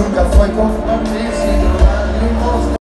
nunca